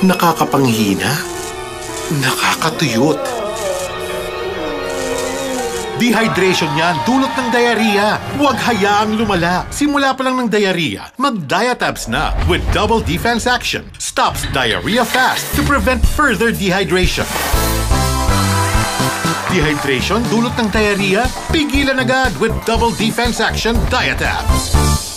Nakakapanghina. Nakakatuyot. Dehydration yan, dulot ng diarrhea. Huwag hayaang lumala. Simula pa lang ng diarrhea, mag-Diatabs na with double defense action. Stops diarrhea fast to prevent further dehydration. Dehydration dulot ng diarrhea? Pigilan agad with double defense action Diatabs.